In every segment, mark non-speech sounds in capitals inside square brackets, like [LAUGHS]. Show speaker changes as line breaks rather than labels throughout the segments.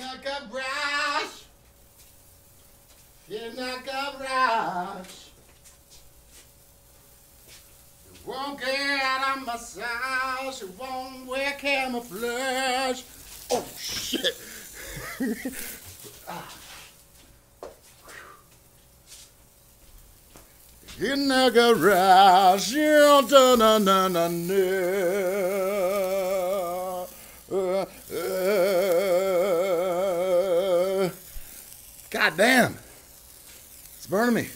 a garage. In a garage. You won't get a massage. You won't wear camouflage. Oh, shit. Ah. In the garage, yeah, da na damn. It's burning me.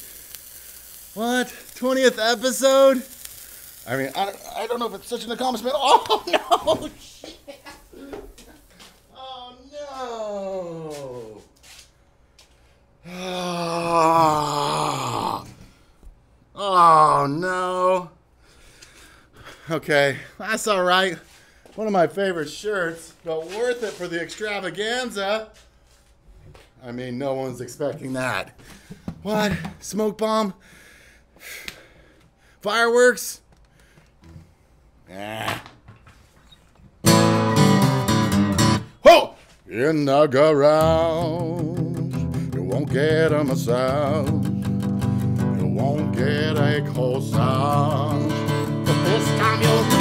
What? 20th episode? I mean, I, I don't know if it's such an accomplishment. [LAUGHS] Oh, no! Shit! Oh, no! Ah. [SIGHS] Oh no. Okay, that's all right. One of my favorite shirts, but worth it for the extravaganza. I mean, no one's expecting that. What? Smoke bomb? Fireworks? Ah. Ho! In the garage, you won't get a massage. You won't get a corsage. But this time you'll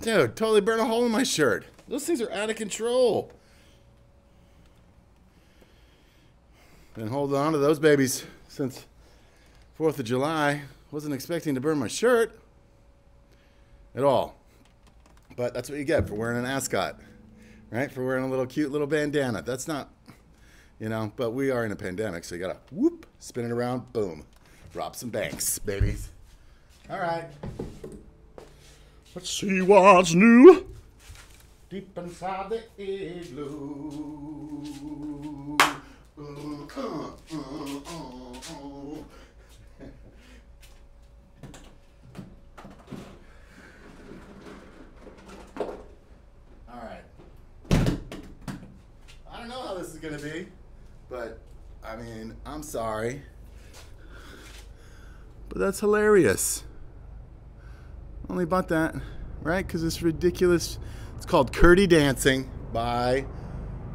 Dude, totally burned a hole in my shirt. Those things are out of control. Been holding on to those babies since 4th of July. Wasn't expecting to burn my shirt at all. But that's what you get for wearing an ascot, right? For wearing a little cute little bandana. That's not, you know, but we are in a pandemic, so you gotta whoop, spin it around, boom. Rob some banks, babies. All right. Let's see what's new. Deep inside the igloo. Uh, uh, uh, uh. All right. I don't know how this is gonna be, but I mean, I'm sorry, but that's hilarious. Only bought that, right? Because it's ridiculous. It's called Curdy Dancing by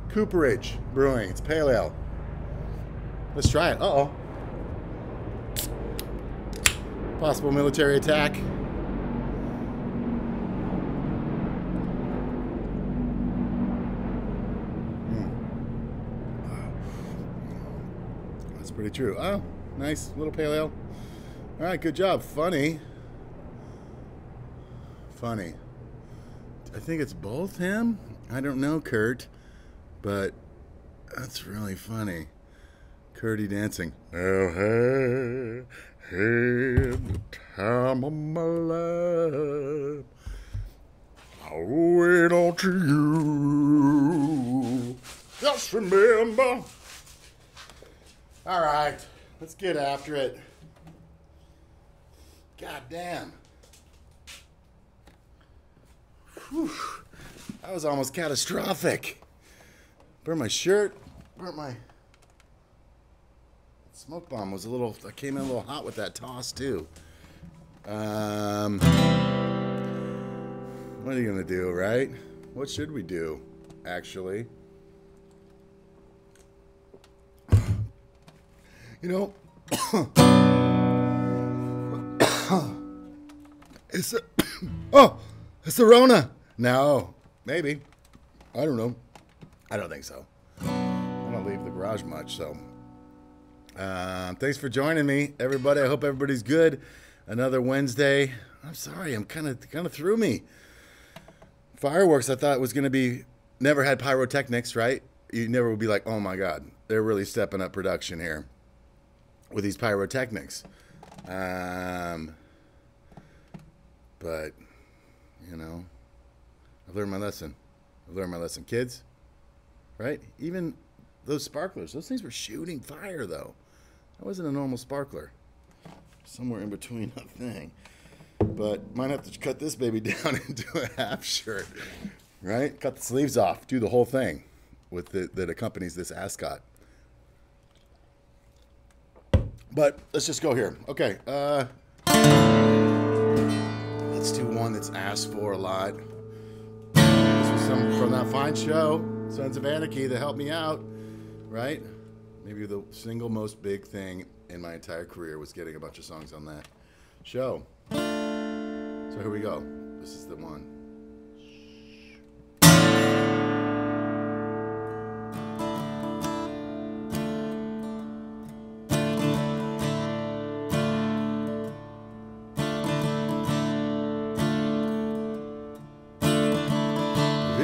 Cooperage Brewing. It's pale ale. Let's try it. Uh oh. Possible military attack. Hmm. That's pretty true. Oh, nice little pale ale. All right, good job. Funny. Funny. I think it's both him. I don't know, Kurt, but that's really funny. Curdy dancing. Oh, hey, hey, the time of my life. I'll wait on to you. Just remember. All right, let's get after it. God damn. Whew. That was almost catastrophic. Burnt my shirt, burnt my smoke bomb was a little I came in a little hot with that toss too. Um What are you gonna do, right? What should we do, actually? You know [COUGHS] It's a [COUGHS] Oh, it's the Rona. No, maybe. I don't know. I don't think so. I don't leave the garage much, so. Uh, thanks for joining me, everybody. I hope everybody's good. Another Wednesday. I'm sorry, I'm kind of kind of threw me. Fireworks, I thought was going to be. Never had pyrotechnics, right? You never would be like, oh my god, they're really stepping up production here with these pyrotechnics. Um, but you know, I've learned my lesson. I've learned my lesson. Kids, right? Even those sparklers, those things were shooting fire, though. That wasn't a normal sparkler. Somewhere in between a thing. But might have to cut this baby [LAUGHS] down into a half shirt. right? Cut the sleeves off, do the whole thing with the, that accompanies this ascot. But let's just go here. Okay. Uh, let's do one that's asked for a lot. Some from that fine show, Sons of Anarchy, that helped me out, right? Maybe the single most big thing in my entire career was getting a bunch of songs on that show. So here we go. This is the one.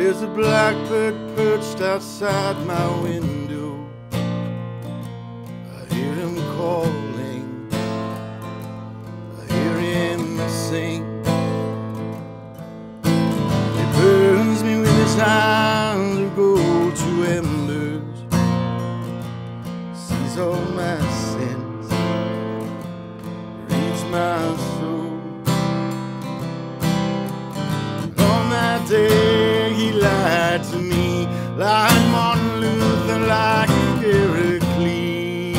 There's a blackbird perched outside my window. Like Martin Luther, like Heracles.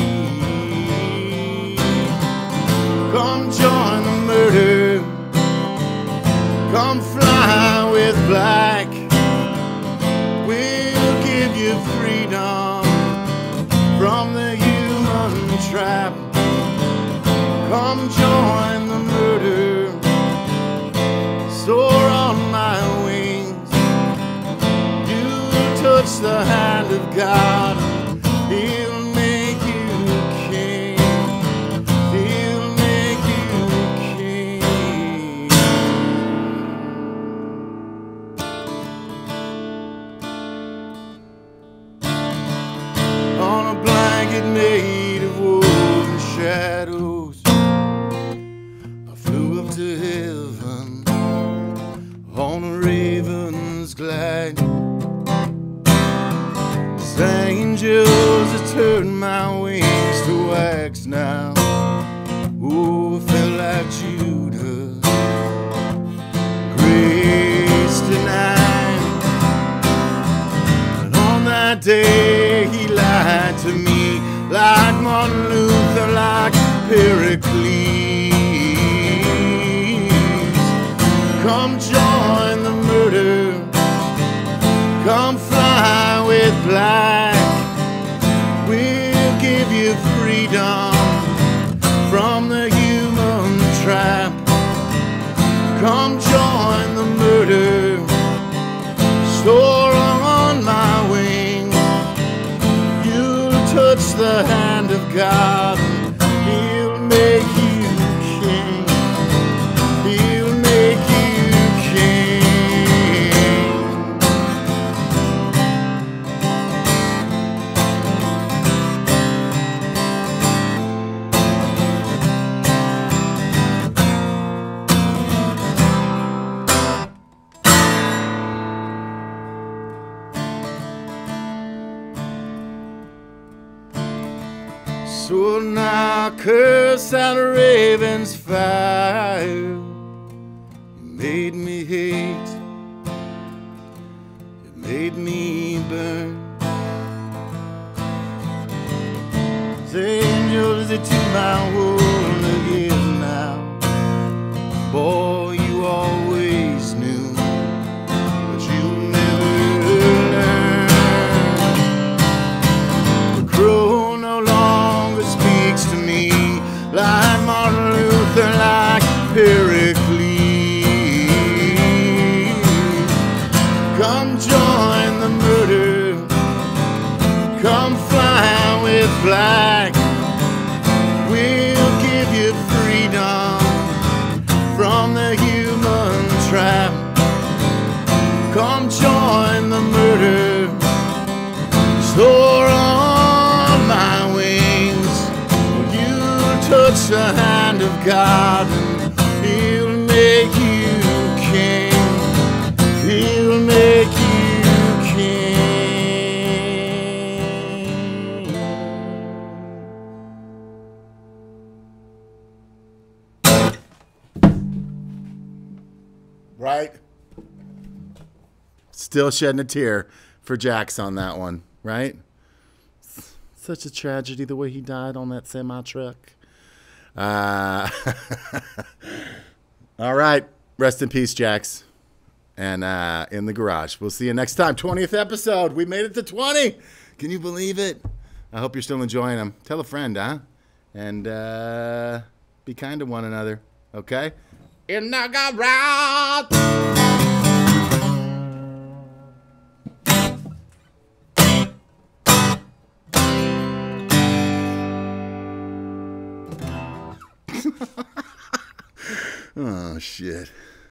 Come join the murder. Come fly with black. We'll give you freedom from the human trap. Come join the hand of God, He'll make you king. He'll make you king. On a blanket made of woven shadows. I flew up to heaven on a raven's glide. Angels have turned my wings to wax now. Oh, I felt like Judah. Grace tonight. And on that day, he lied to me like Martin Luther, like Pericles. Come join the murder. Come fly with black. Come join the murder. Soar on my wings. You'll touch the hand of God. Curse out a raven's fire. You made me hate. You made me with black. We'll give you freedom from the human trap. Come join the murder. Soar on my wings. You touch the hand of God, Still shedding a tear for Jax on that one, right? Such a tragedy the way he died on that semi truck. Uh, [LAUGHS] all right. Rest in peace, Jax. And uh, in the garage. We'll see you next time. 20th episode. We made it to 20. Can you believe it? I hope you're still enjoying them. Tell a friend, huh? And uh, be kind to one another, okay? In the garage. Shit.